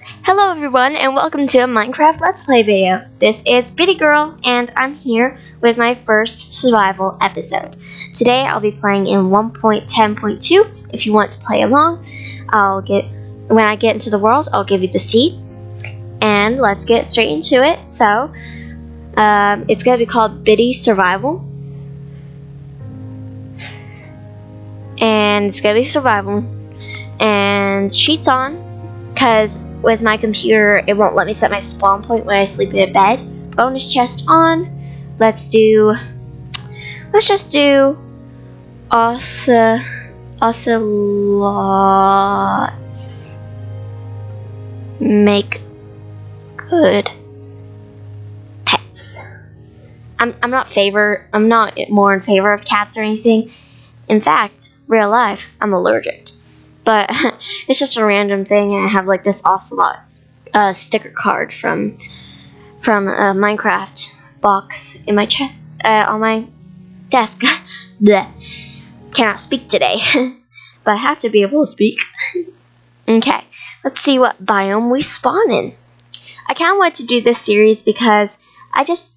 Hello everyone and welcome to a Minecraft Let's Play video. This is Bittigirl and I'm here with my first survival episode. Today I'll be playing in 1.10.2. If you want to play along, I'll get when I get into the world, I'll give you the seed. And let's get straight into it. So, um, it's going to be called BittiSurvival. And it's going to be survival. And cheats on because with my computer, it won't let me set my spawn point when I sleep in a bed. Bonus chest on. Let's do. Let's just do. Oce ocelots. Make good pets. I'm I'm not favor. I'm not more in favor of cats or anything. In fact, real life, I'm allergic but it's just a random thing and I have like this ocelot uh, sticker card from from a Minecraft box in my chest uh, on my desk. Bleh. cannot speak today but I have to be able to speak. Okay let's see what biome we spawn in. I of want to do this series because I just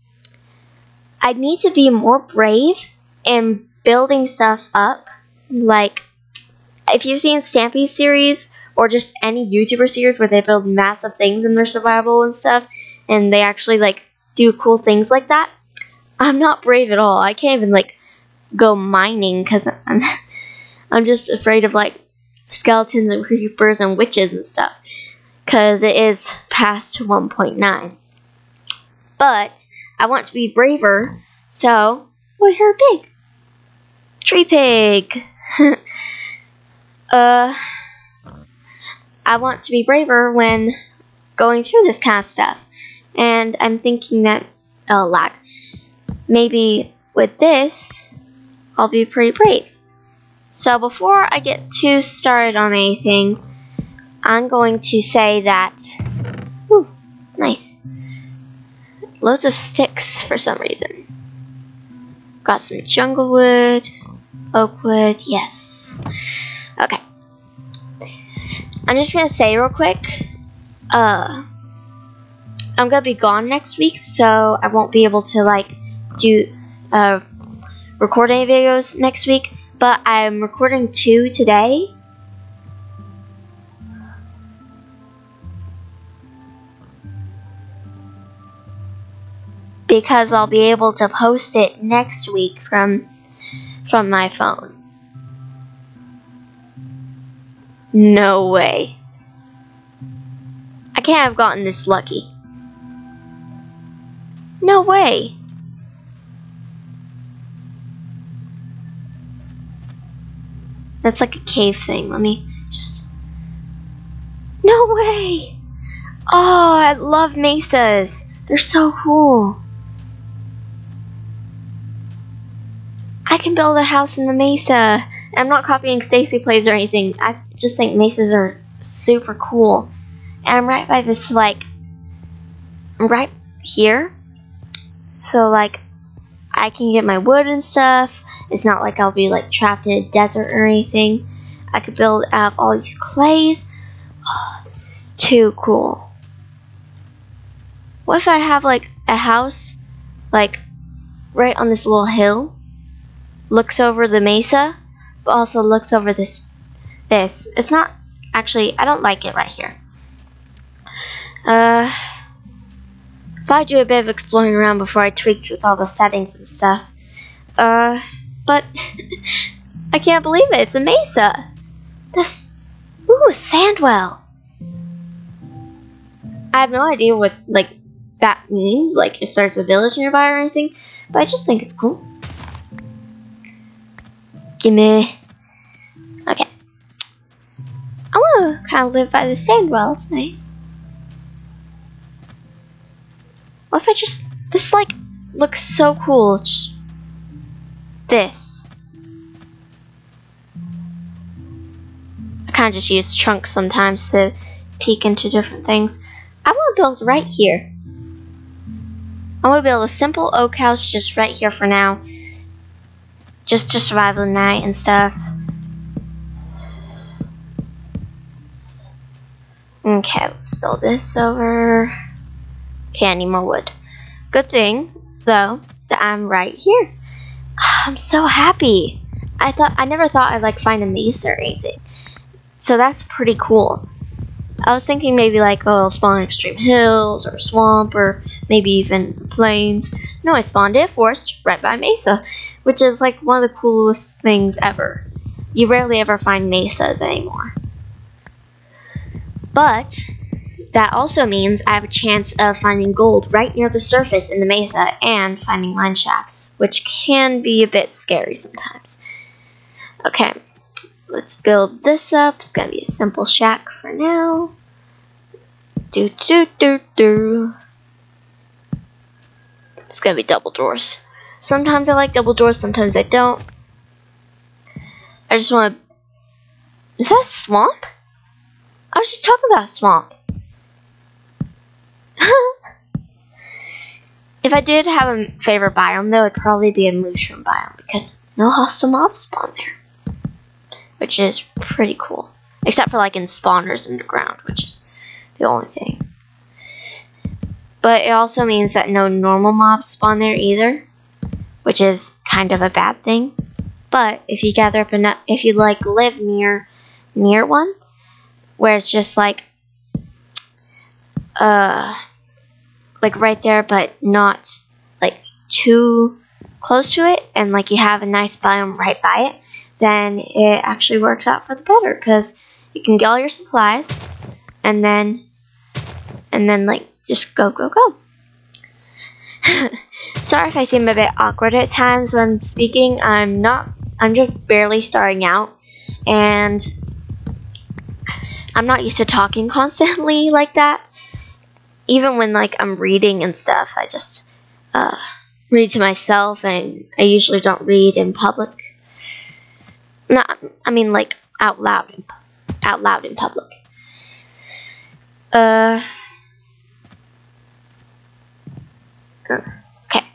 I need to be more brave in building stuff up like if you've seen Stampy's series or just any YouTuber series where they build massive things in their survival and stuff, and they actually like do cool things like that, I'm not brave at all. I can't even like go mining because I'm I'm just afraid of like skeletons and creepers and witches and stuff because it is past 1.9. But I want to be braver, so you're a pig. Tree pig. uh, I want to be braver when going through this kind of stuff. And I'm thinking that, oh, lag. Maybe with this, I'll be pretty brave. So before I get too started on anything, I'm going to say that, ooh, nice. Loads of sticks for some reason. Got some jungle wood, oak wood, yes. Okay. I'm just gonna say real quick, uh, I'm gonna be gone next week, so I won't be able to like do uh record any videos next week. But I'm recording two today. Because I'll be able to post it next week from from my phone. No way. I can't have gotten this lucky. No way. That's like a cave thing. Let me just... No way! Oh, I love mesas. They're so cool. I can build a house in the mesa. I'm not copying Stacy Plays or anything. I just think mesas are super cool. And I'm right by this, like, right here. So, like, I can get my wood and stuff. It's not like I'll be, like, trapped in a desert or anything. I could build out all these clays. Oh, this is too cool. What if I have, like, a house, like, right on this little hill? Looks over the mesa? Also looks over this this. It's not actually I don't like it right here. Uh if I do a bit of exploring around before I tweaked with all the settings and stuff uh but I can't believe it. It's a mesa. This ooh sandwell. I have no idea what like that means like if there's a village nearby or anything but I just think it's cool Gimme. Okay. I want to kind of live by the sand well. It's nice. What if I just... This, like, looks so cool. Just, this. I kind of just use chunks sometimes to peek into different things. I want to build right here. I want to build a simple oak house just right here for now just to survive the night and stuff. Okay, let's build this over. Okay, I need more wood. Good thing, though, that I'm right here. I'm so happy. I thought I never thought I'd like find a mesa or anything. So that's pretty cool. I was thinking maybe like oh I'll spawn extreme hills or swamp or maybe even plains. No, I spawned a forest right by mesa, which is like one of the coolest things ever. You rarely ever find mesas anymore. But that also means I have a chance of finding gold right near the surface in the mesa and finding mine shafts, which can be a bit scary sometimes. Okay, let's build this up. It's gonna be a simple shack for now. Do do do do. It's gonna be double doors. Sometimes I like double doors, sometimes I don't. I just want to. Is that swamp? I was just talking about swamp. if I did have a favorite biome, though, it'd probably be a mushroom biome because no hostile mobs spawn there, which is pretty cool. Except for like in spawners underground, which is the only thing. But it also means that no normal mobs spawn there either, which is kind of a bad thing. But if you gather up enough, if you like live near near one, where it's just like uh like right there but not like too close to it and like you have a nice biome right by it then it actually works out for the better because you can get all your supplies and then and then like just go go go sorry if I seem a bit awkward at times when speaking I'm not I'm just barely starting out and I'm not used to talking constantly like that. Even when like I'm reading and stuff, I just uh, read to myself, and I usually don't read in public. Not, I mean like out loud, out loud in public. Uh. Okay.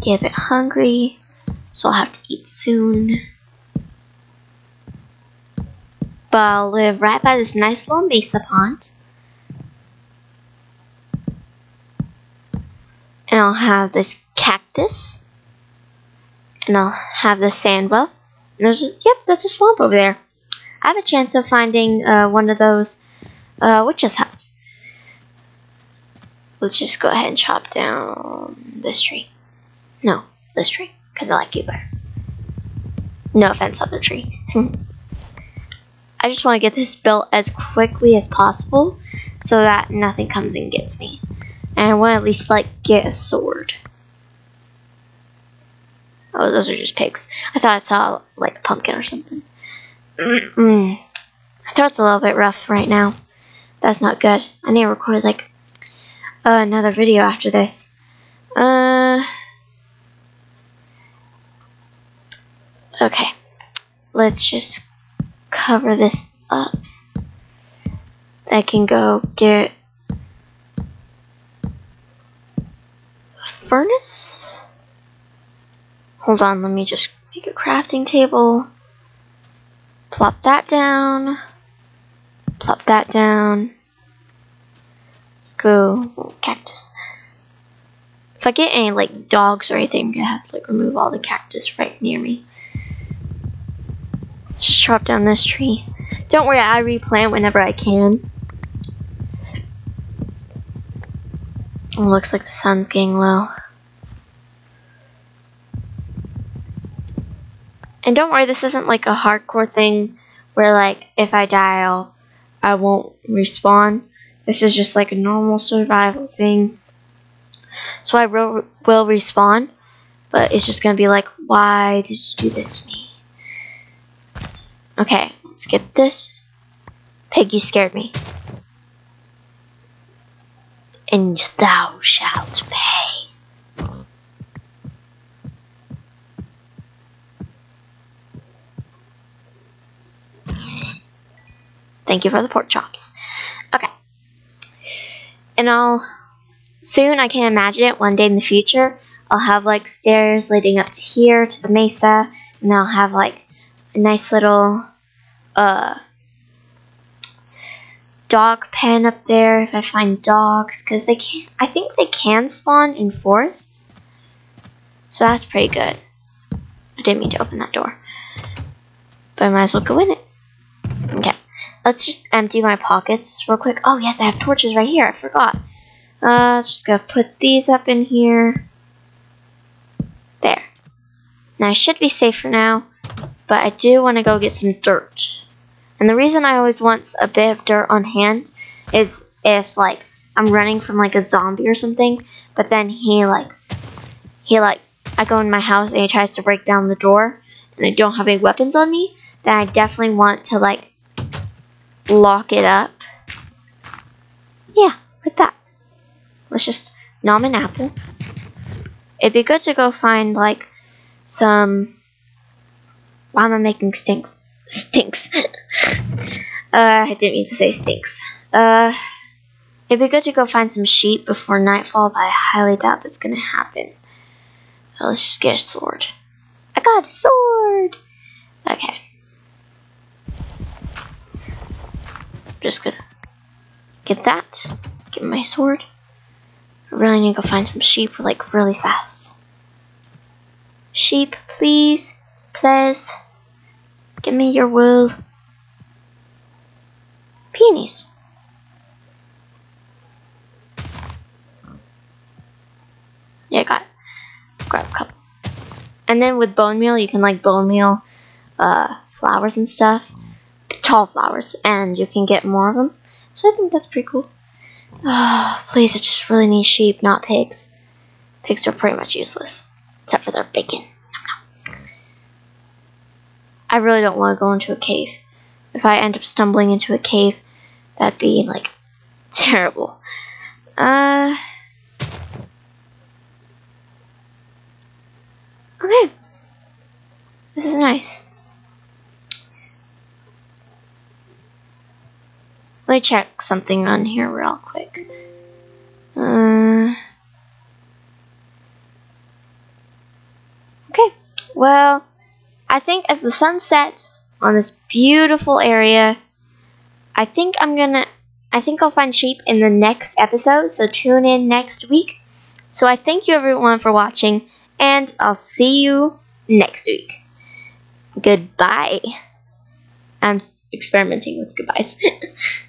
Get a bit hungry, so I'll have to eat soon. But I'll live right by this nice little mesa pond. And I'll have this cactus. And I'll have the sand well. And there's a, yep, there's a swamp over there. I have a chance of finding uh, one of those uh, witches' huts. Let's just go ahead and chop down this tree. No, this tree, because I like you better. No offense, other tree. I just want to get this built as quickly as possible so that nothing comes and gets me. And I want to at least like get a sword. Oh, those are just pigs. I thought I saw like a pumpkin or something. Mm -mm. My throat's a little bit rough right now. That's not good. I need to record like uh, another video after this. Uh. Okay. Let's just cover this up. I can go get a furnace. Hold on, let me just make a crafting table. Plop that down. Plop that down. Cactus. If I get any like dogs or anything, I'm gonna have to like remove all the cactus right near me. Just chop down this tree. Don't worry, I replant whenever I can. It looks like the sun's getting low. And don't worry, this isn't like a hardcore thing where like if I die I'll I won't respawn. This is just like a normal survival thing. So I will, will respawn, but it's just gonna be like, why did you do this to me? Okay, let's get this. Pig, you scared me. And thou shalt pay. Thank you for the pork chops. And I'll soon I can imagine it one day in the future. I'll have like stairs leading up to here to the mesa, and I'll have like a nice little uh, dog pen up there if I find dogs, because they can I think they can spawn in forests. So that's pretty good. I didn't mean to open that door. But I might as well go in it. Let's just empty my pockets real quick. Oh yes, I have torches right here. I forgot. Uh, just gonna put these up in here. There. Now I should be safe for now, but I do want to go get some dirt. And the reason I always want a bit of dirt on hand is if like I'm running from like a zombie or something, but then he like he like I go in my house and he tries to break down the door and I don't have any weapons on me, then I definitely want to like lock it up. Yeah, like that. Let's just nom an apple. It'd be good to go find like some why am I making stinks? Stinks. uh, I didn't mean to say stinks. Uh, it'd be good to go find some sheep before nightfall, but I highly doubt that's gonna happen. Let's just get a sword. I got a sword! Okay. Just gonna get that. Get my sword. I really need to go find some sheep like really fast. Sheep, please. Please. Give me your wool. Peonies. Yeah, I got it. Grab a couple. And then with bone meal, you can like bone meal uh, flowers and stuff. Tall flowers. And you can get more of them. So I think that's pretty cool. Oh, please, I just really need sheep, not pigs. Pigs are pretty much useless. Except for their bacon. I really don't want to go into a cave. If I end up stumbling into a cave, that'd be, like, terrible. Uh... Okay. This is nice. Let me check something on here real quick. Uh, okay. Well, I think as the sun sets on this beautiful area, I think I'm gonna. I think I'll find sheep in the next episode, so tune in next week. So I thank you everyone for watching, and I'll see you next week. Goodbye. I'm experimenting with goodbyes.